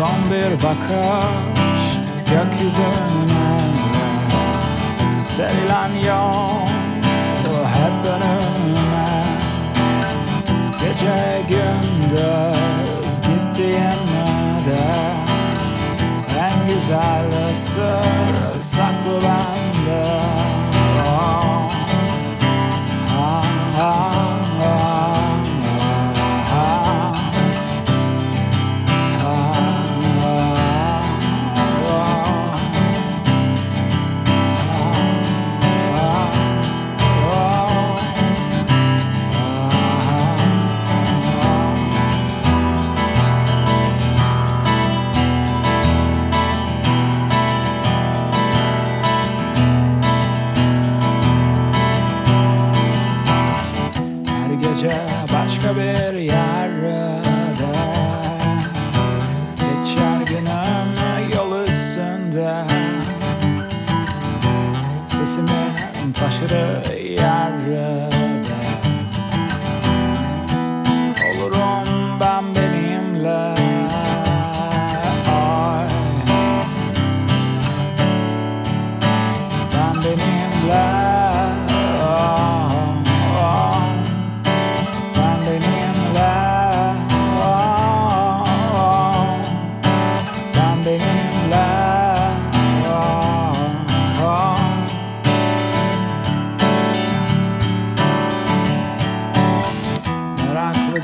Son bir bakış gökyüzüne Serilen yol hep önüme. Gece gündüz gittiğimde de En güzel sır saklı bende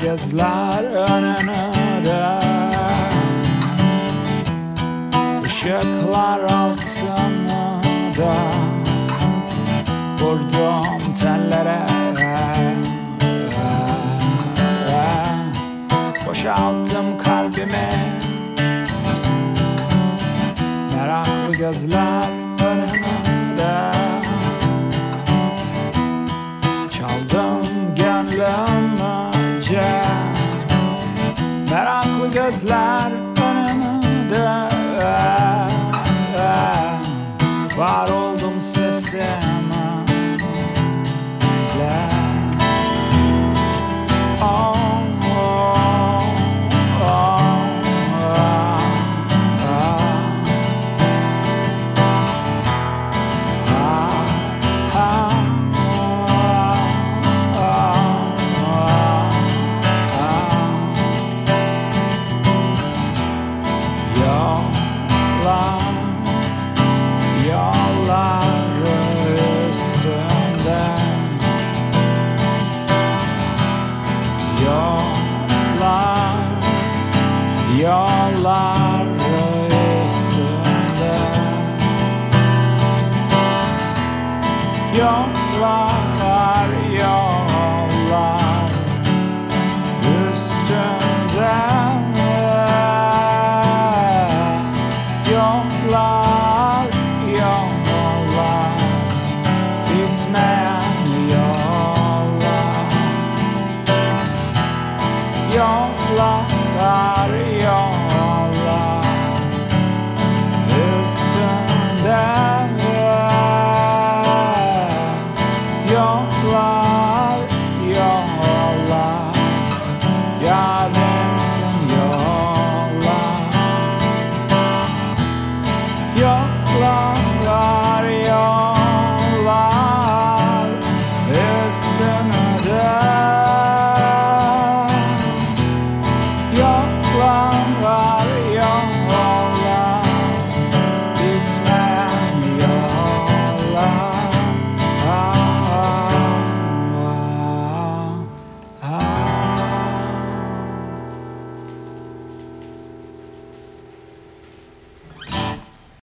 Meraklı gözler önünde Işıklar altında Vurdum tellere. Boşalttım kalbimi. Meraklı gözler Gözler önümde Var oldum sesin your life.